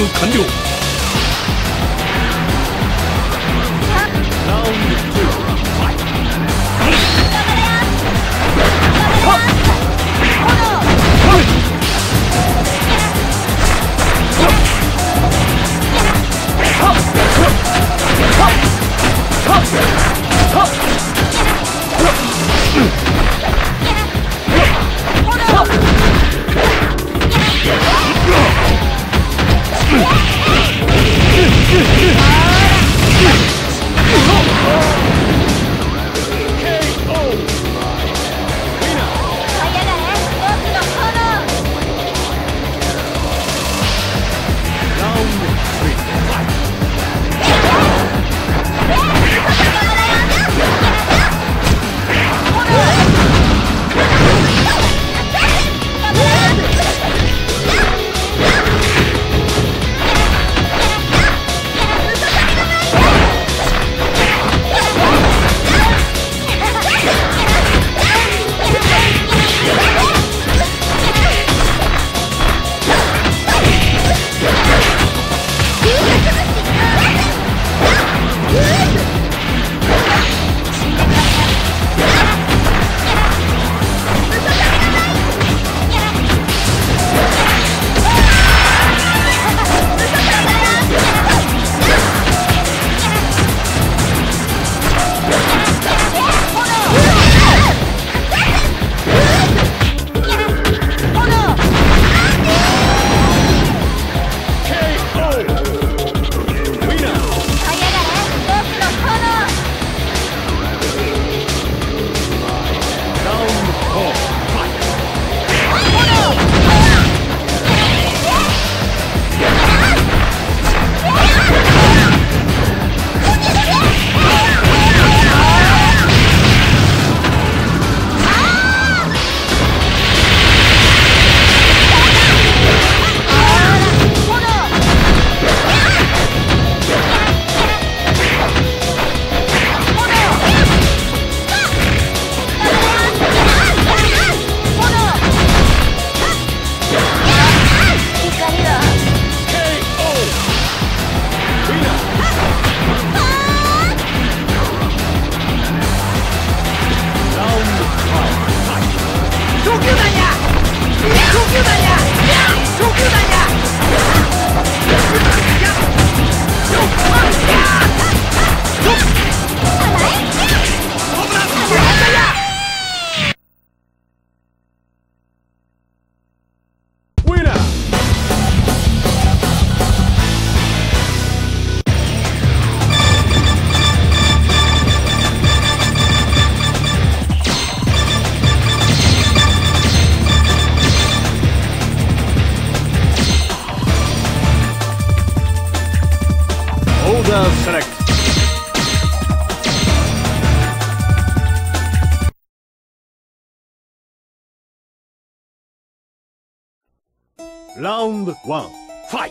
務完了。Select. Round 1. Fight!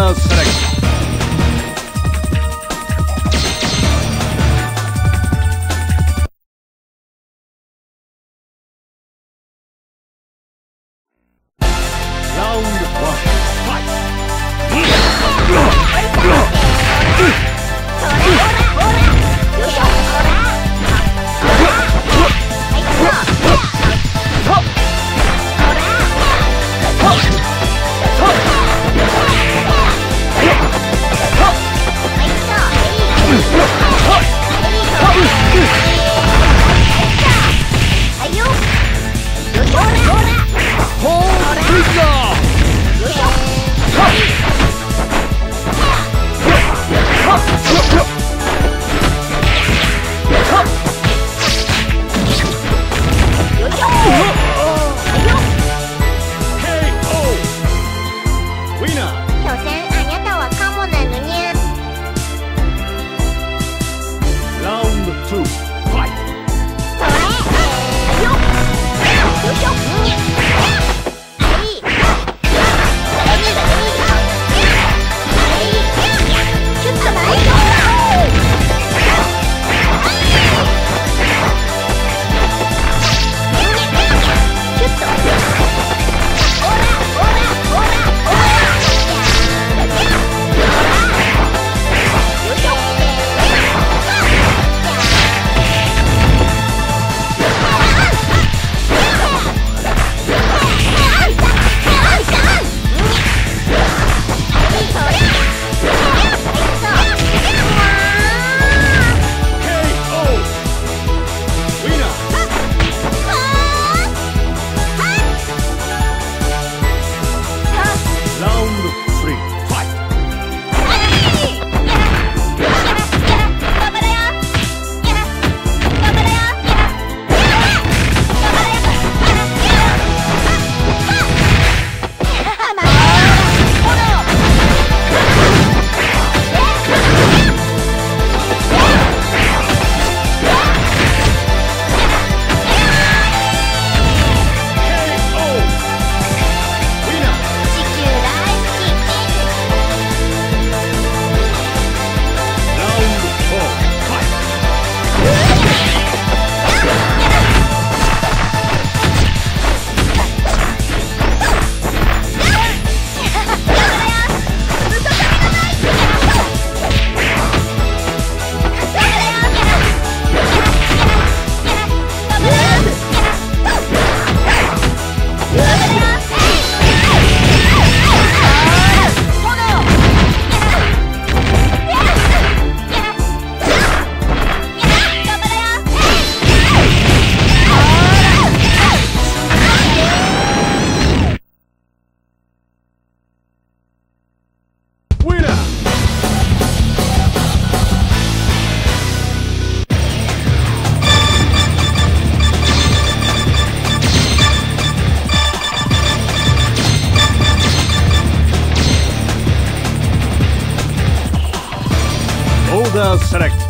Corinthians. Peraí. too. Select